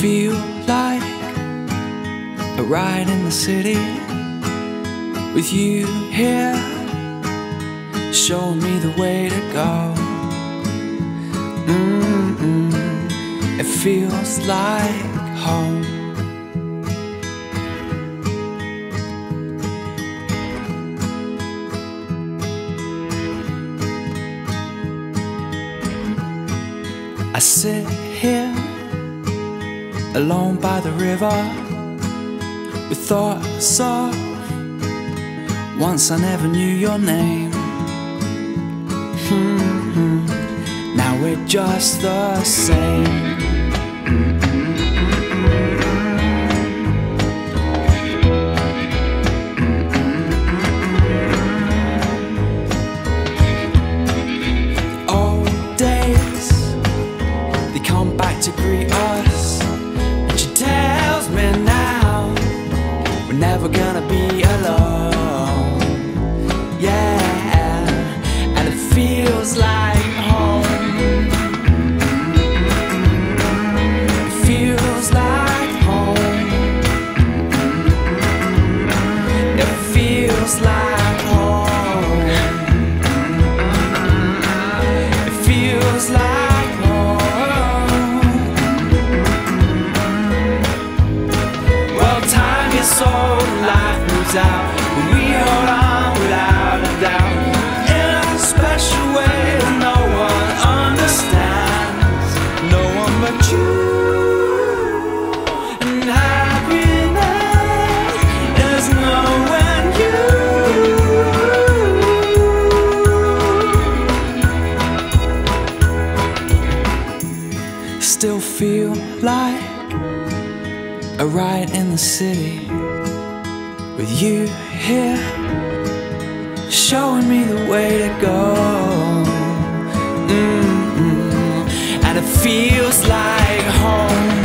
feel like a ride in the city with you here, showing me the way to go. Mm-mm. It feels like home. I sit here alone by the river with thoughts of once I never knew your name. Hmm, Now we're just the same. Never gonna be alone. Yeah, and it feels like home. Feels like home. It feels like we hold on without a doubt. In a special way that no one understands, no one but you. And happiness you. Still feel like a ride in the city with you here, showing me the way to go. Mm-mm. And it feels like home.